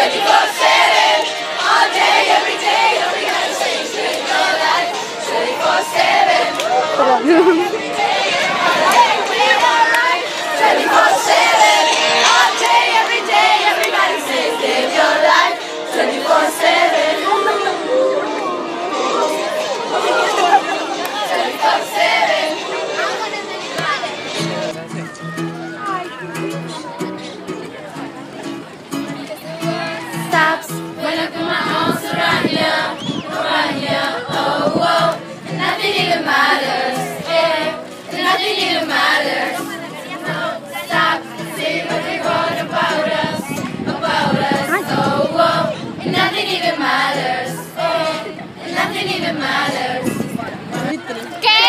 25. Look at my around here, around here, oh, whoa. And nothing even matters. And nothing even matters. Stop, what wrote about us, about us, oh, whoa. Nothing even matters. And nothing even matters. Okay.